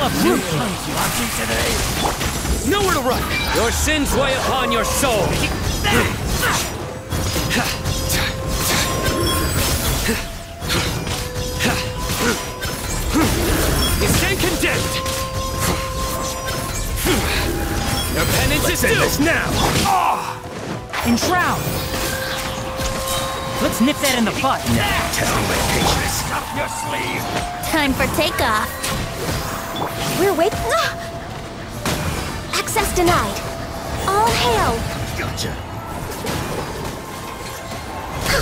uproot you. Nowhere to run! Your sins weigh upon your soul! You stand condemned! Your penance is due! this now! Ah! Enshroud! Let's nip that in the butt. Test my patience. Up your sleeve! Time for takeoff. We're waiting. Access denied. All hail. Gotcha.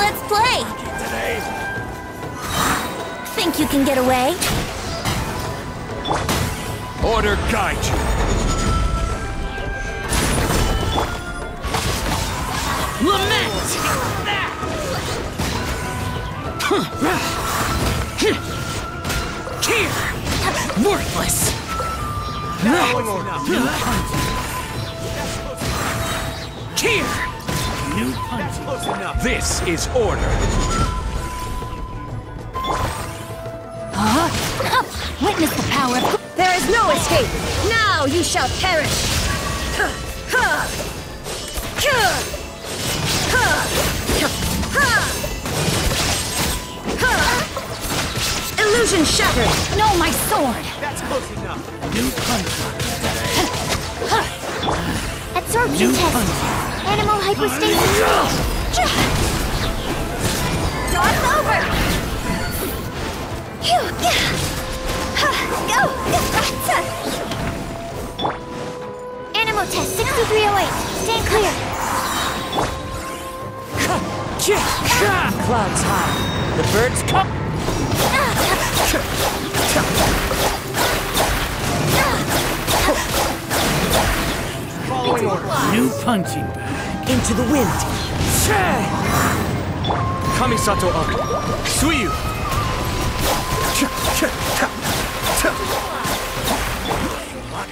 Let's play. Think you can get away? Order guide you. Here! Worthless! Here! New punch. This is order. Huh? Witness the power of. There is no escape! Now you shall perish! Illusion shattered! No, my sword! That's close enough. New punch. Absorption New test. punch. Anemo hypostasis. Dog's over! Phew, Go! Anemo test 6308. Stand clear. Clouds high. The birds come. Ah. Punching bag. Into the wind! Kamisato up. Suiyu.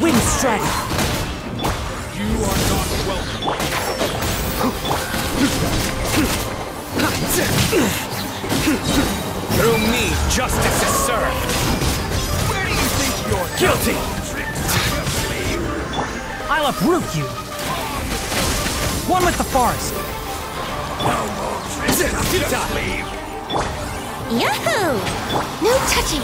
Wind strike! You are not welcome. Through me, justice is served. Where do you think you're guilty? I'll uproot you. One with the forest. No more Just leave. Yahoo! No touching.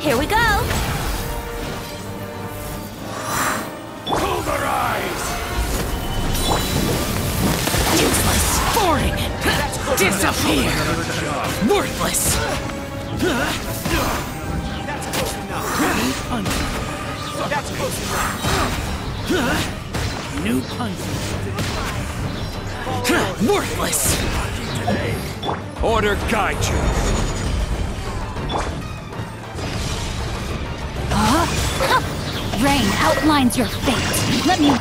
Here we go. Pulverize! Useless. Boring. Disappear. Worthless. That's close enough. New punch. That's close enough. New punch. Worthless. Order guide you. Uh-huh. Rain outlines your fate. Let me.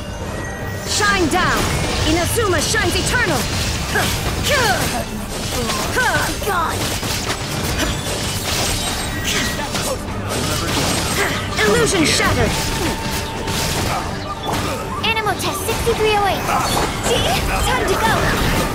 Shine down! Inazuma shines eternal! Illusion shattered! Anemo test 6308. See? Time to go.